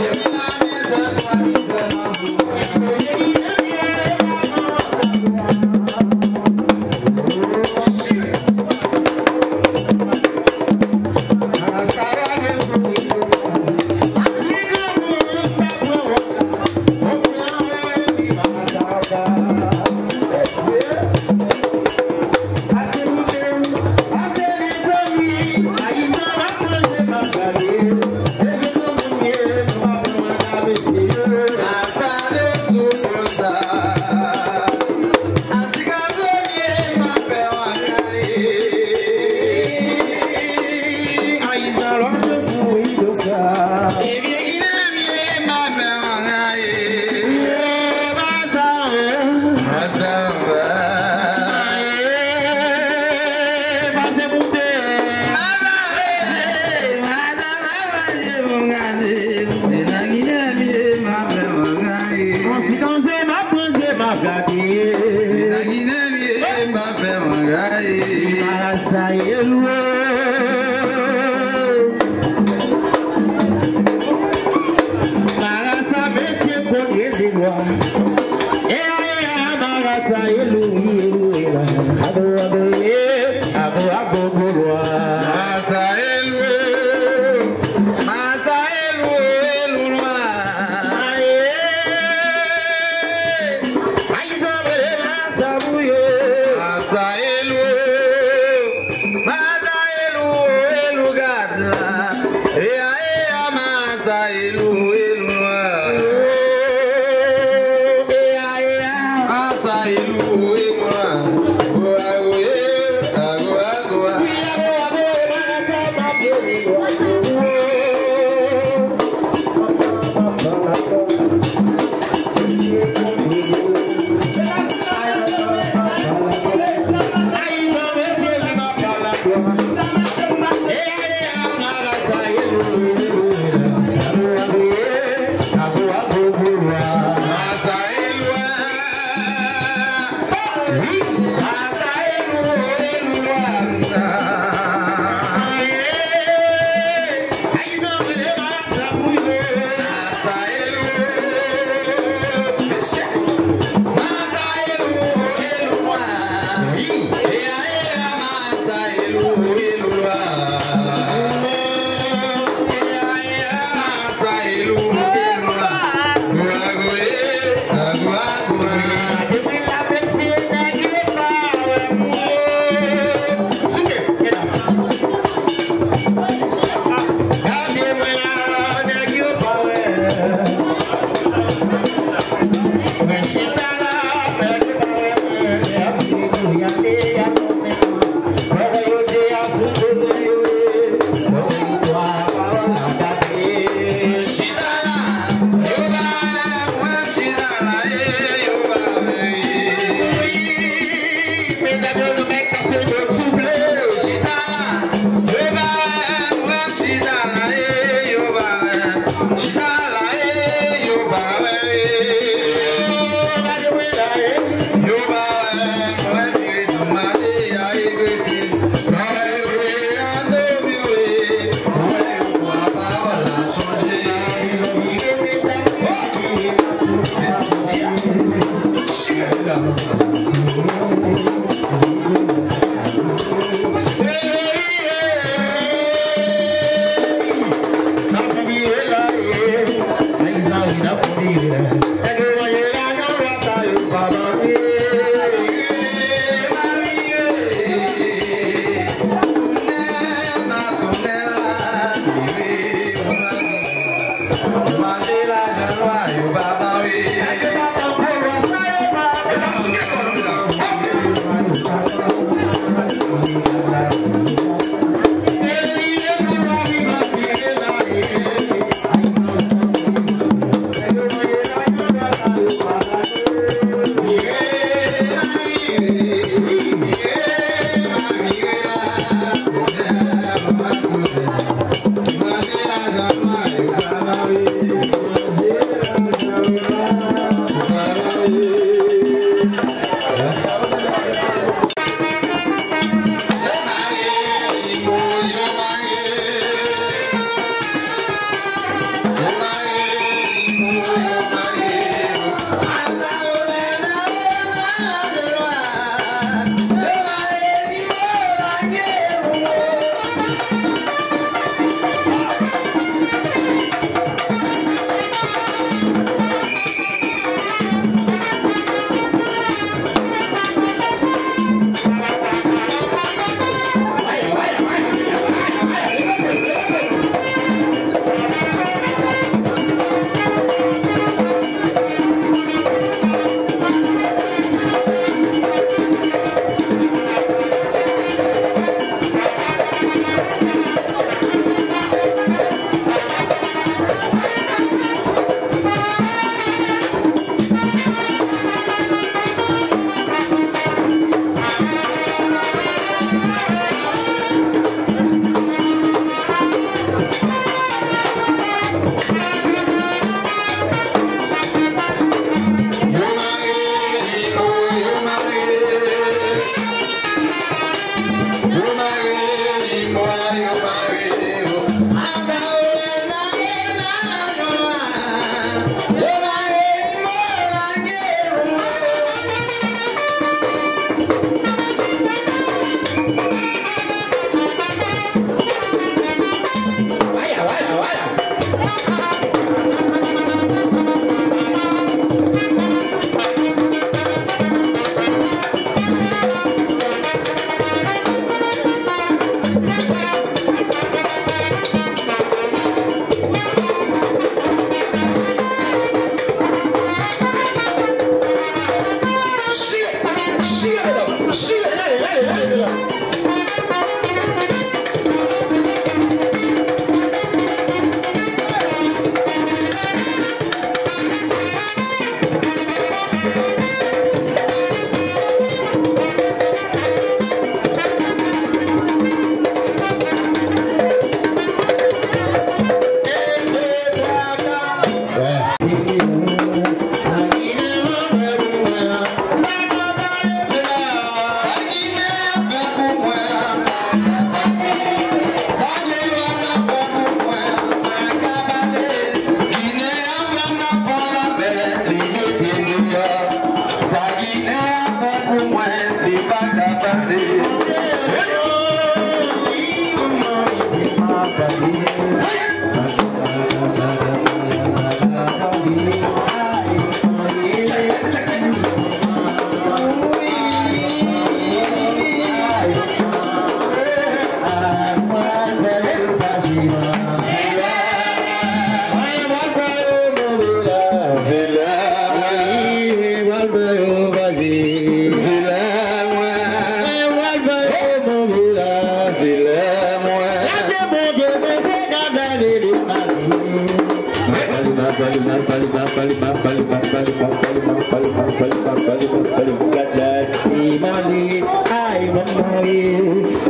Вьетнаме заплатил.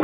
Kwa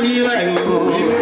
你来过